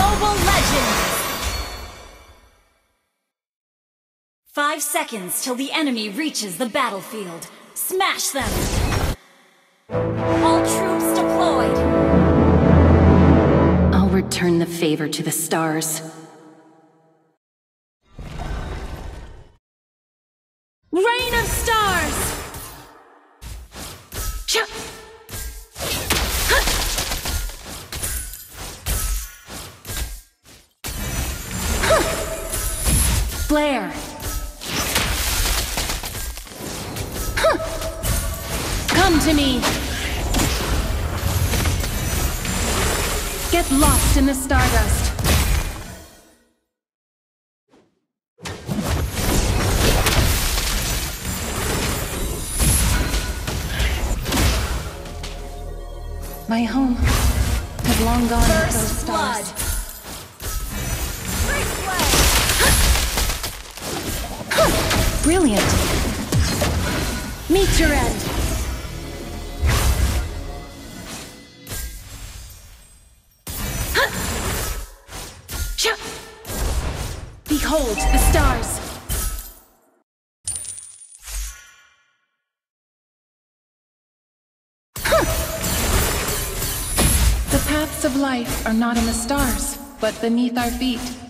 Mobile Legends! Five seconds till the enemy reaches the battlefield. Smash them! All troops deployed! I'll return the favor to the stars. Rain of Stars! Flare! Come to me! Get lost in the stardust. My home has long gone with those First Blood! Brilliant! Meet your end! Behold the stars! The paths of life are not in the stars, but beneath our feet.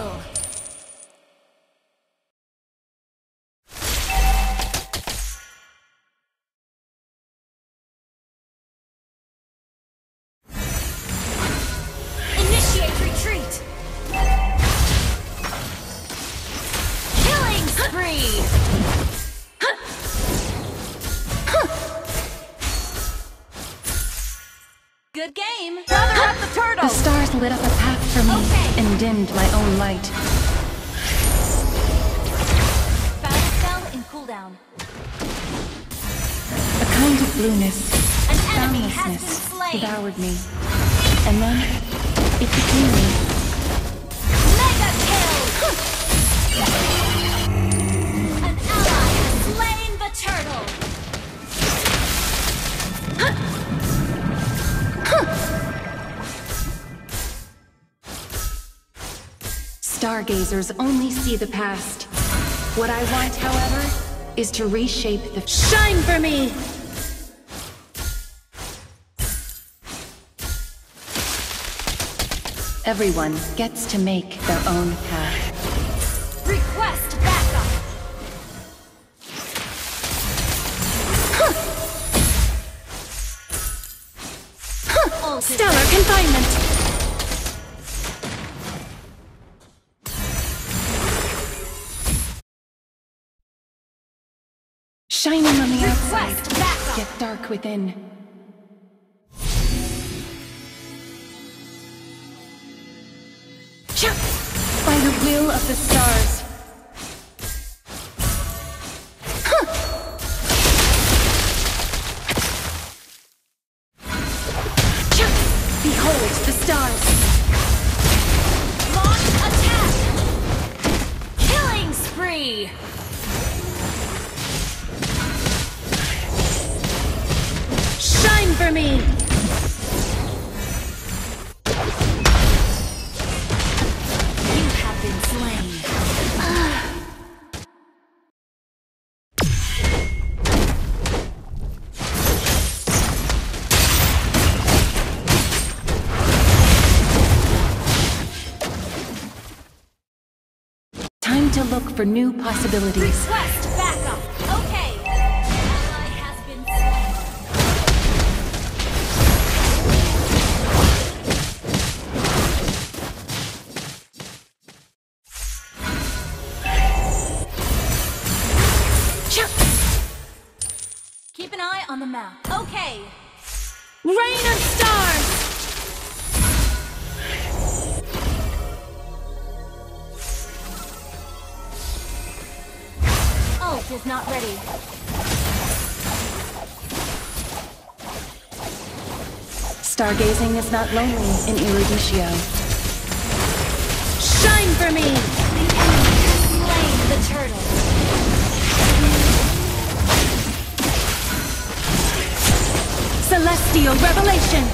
Kill! Good game! Gather up the The stars lit up a path for me Okay. and dimmed my own light. Battle spell in cooldown. A kind of blueness, An enemy has been boundlessness devoured me. And then it became me. Mega kill! An ally has slain the turtle! Stargazers only see the past. What I want, however, is to reshape the shine for me. Everyone gets to make their own path. Request backup! Ultimate. Stellar confinement. Dark within. By the will of the stars. For new possibilities. Request Is not ready. Stargazing is not lonely in Eruditio. Shine for me! The enemy has slain the turtle. Celestial Revelation!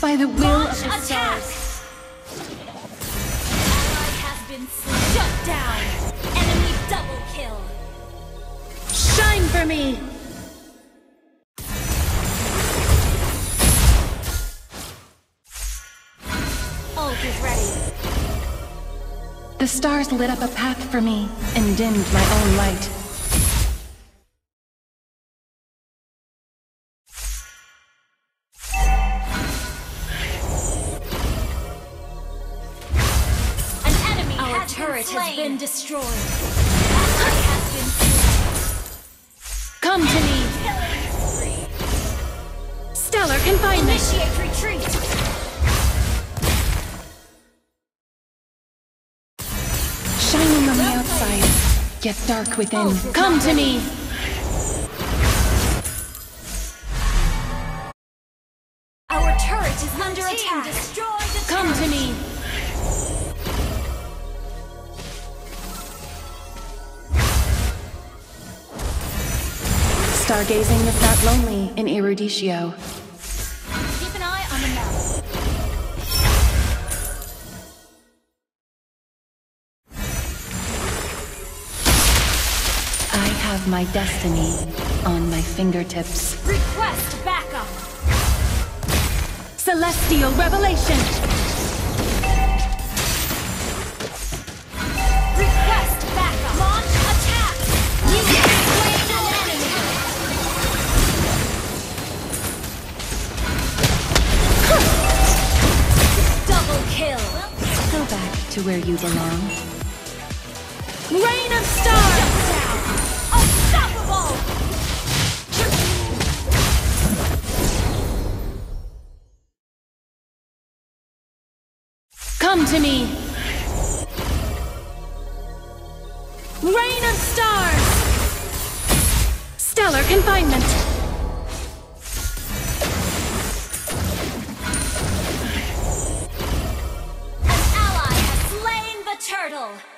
By the will Launch of the attack! stars. Been. Shut down! Enemy double kill! Shine for me! Ult is ready. The stars lit up a path for me and dimmed my own light. Turret been has been destroyed. Ally has been slain. Come to me! Stellar confinement! Initiate retreat. Shining on the outside, yet dark within. Oh. Come to me! Our turret is under attack. Destroy the Come to me! Stargazing is not lonely in Eruditio. Keep an eye on the map. I have my destiny on my fingertips. Request backup. Celestial Revelation! Where you belong. Rain of stars. Unstoppable. Come to me! Rain of stars! Stellar confinement! The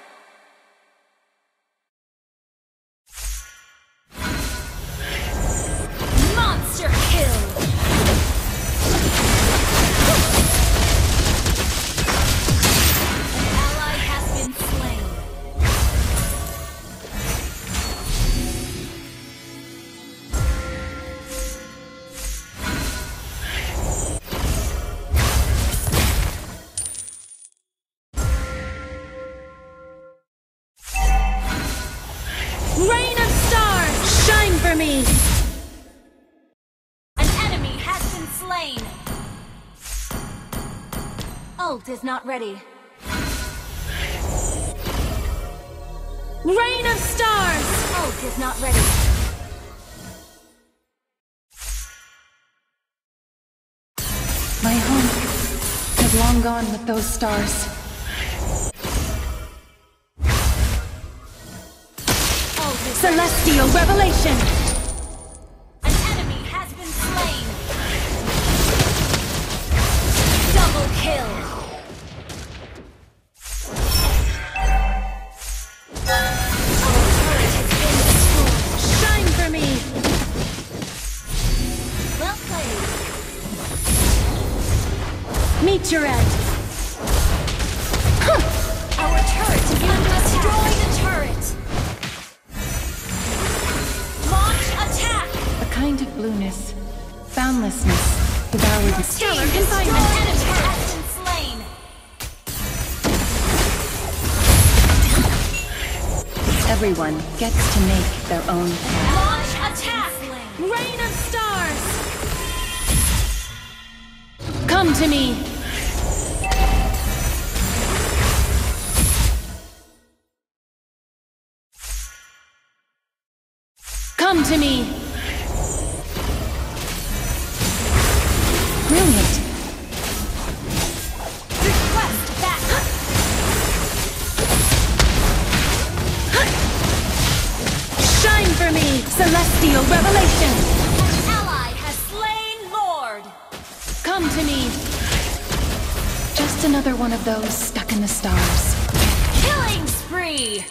Ult is not ready. Rain of stars! Ult is not ready. My home has long gone with those stars. Celestial Revelation! Boundlessness, devoured the stellar confinement. destroyed. Enemy has been slain. Everyone gets to make their own path. Launch attack. Rain of stars! Come to me! Come to me! Celestial Revelation! An ally has slain Lord. Come to me! Just another one of those stuck in the stars. Killing spree!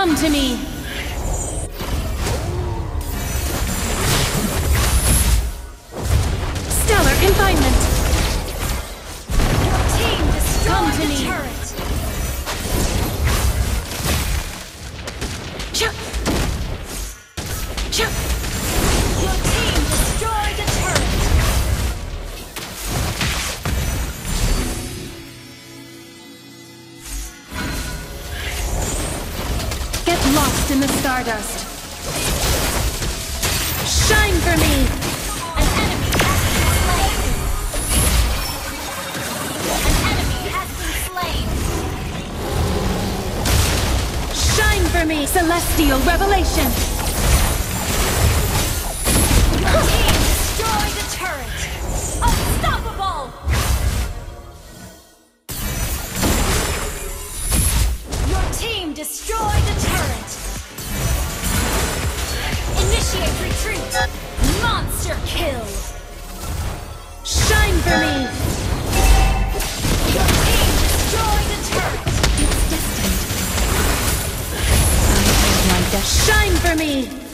Come to me! Stellar confinement! Your team destroyed Come to me. turret! Stardust! Shine for me! An enemy has been slain! An enemy has been slain! Shine for me! Celestial revelation! Your team destroyed the turret! Unstoppable! Your team destroyed the Initiate retreat! Monster kill! Shine for me! Your team the turret! It's destined. I my death. Shine for me!